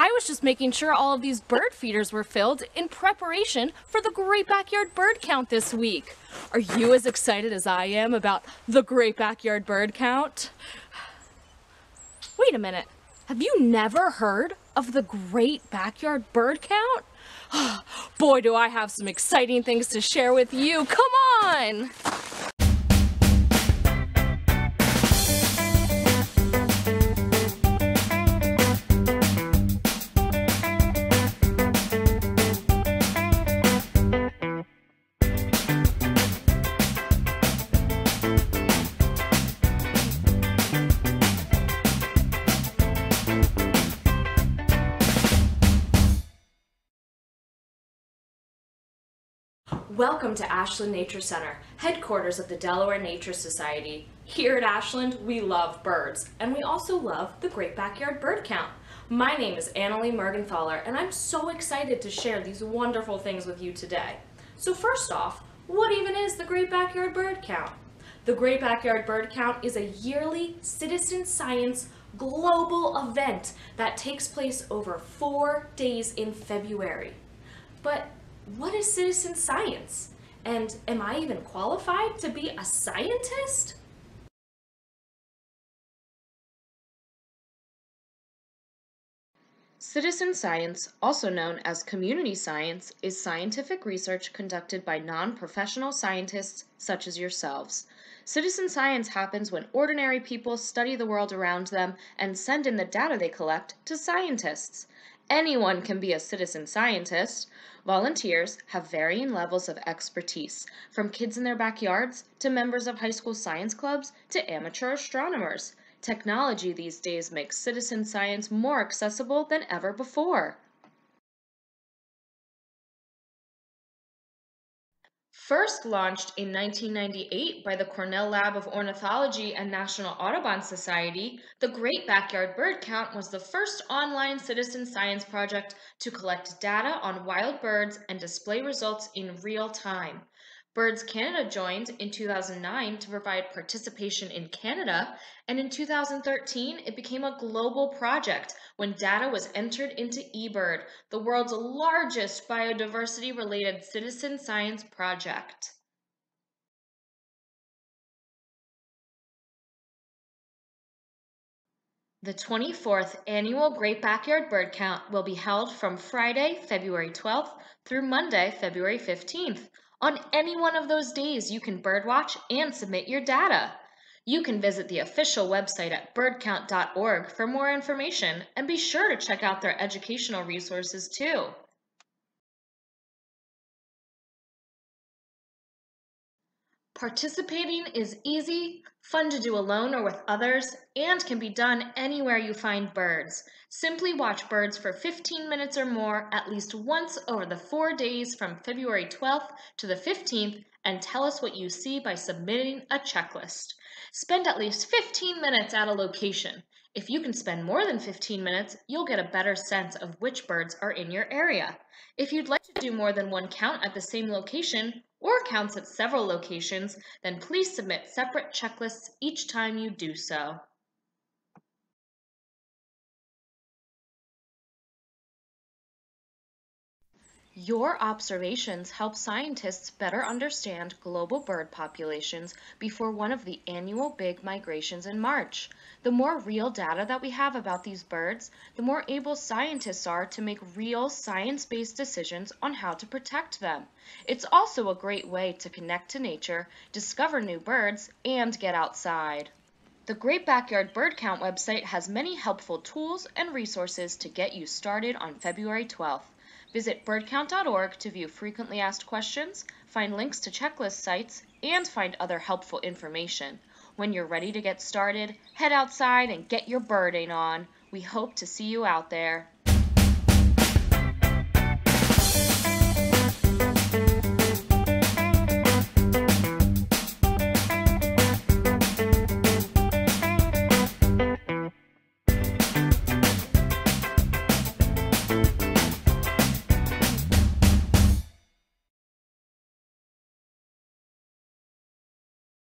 I was just making sure all of these bird feeders were filled in preparation for the Great Backyard Bird Count this week. Are you as excited as I am about the Great Backyard Bird Count? Wait a minute. Have you never heard of the Great Backyard Bird Count? Boy, do I have some exciting things to share with you. Come on! Welcome to Ashland Nature Center, headquarters of the Delaware Nature Society. Here at Ashland, we love birds, and we also love the Great Backyard Bird Count. My name is Annalie Merganthaler, and I'm so excited to share these wonderful things with you today. So first off, what even is the Great Backyard Bird Count? The Great Backyard Bird Count is a yearly citizen science global event that takes place over four days in February. But what is citizen science? And am I even qualified to be a scientist? Citizen science, also known as community science, is scientific research conducted by non-professional scientists such as yourselves. Citizen science happens when ordinary people study the world around them and send in the data they collect to scientists. Anyone can be a citizen scientist. Volunteers have varying levels of expertise, from kids in their backyards to members of high school science clubs to amateur astronomers. Technology these days makes citizen science more accessible than ever before. First launched in 1998 by the Cornell Lab of Ornithology and National Audubon Society, the Great Backyard Bird Count was the first online citizen science project to collect data on wild birds and display results in real time. Birds Canada joined in 2009 to provide participation in Canada, and in 2013 it became a global project when data was entered into eBird, the world's largest biodiversity related citizen science project. The 24th annual Great Backyard Bird Count will be held from Friday, February 12th through Monday, February 15th. On any one of those days, you can birdwatch and submit your data. You can visit the official website at birdcount.org for more information and be sure to check out their educational resources too. Participating is easy, fun to do alone or with others, and can be done anywhere you find birds. Simply watch birds for 15 minutes or more at least once over the four days from February 12th to the 15th and tell us what you see by submitting a checklist. Spend at least 15 minutes at a location. If you can spend more than 15 minutes, you'll get a better sense of which birds are in your area. If you'd like to do more than one count at the same location, or counts at several locations, then please submit separate checklists each time you do so. Your observations help scientists better understand global bird populations before one of the annual big migrations in March. The more real data that we have about these birds, the more able scientists are to make real science-based decisions on how to protect them. It's also a great way to connect to nature, discover new birds, and get outside. The Great Backyard Bird Count website has many helpful tools and resources to get you started on February 12th. Visit birdcount.org to view frequently asked questions, find links to checklist sites, and find other helpful information. When you're ready to get started, head outside and get your birding on. We hope to see you out there.